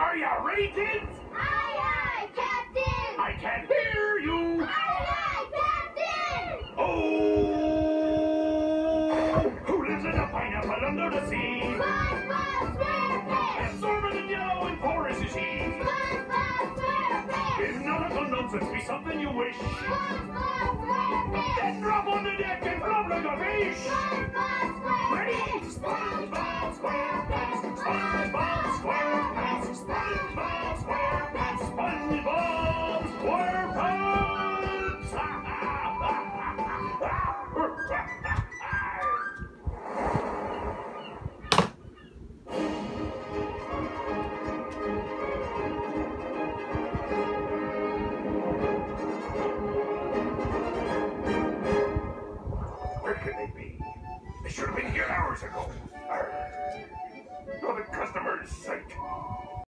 Are you ready, kids? Aye, aye, Captain! I can't hear you. Aye, aye, Captain! Oh! Who lives in a pineapple under the sea? SpongeBob SquarePants! Absorbent and yellow and porous is he. SpongeBob SquarePants! If nautical nonsense be something you wish, SpongeBob SquarePants! then drop on the deck and flop like a fish. Where can they be? They should have been here hours ago. Arr. No, the customer's sick.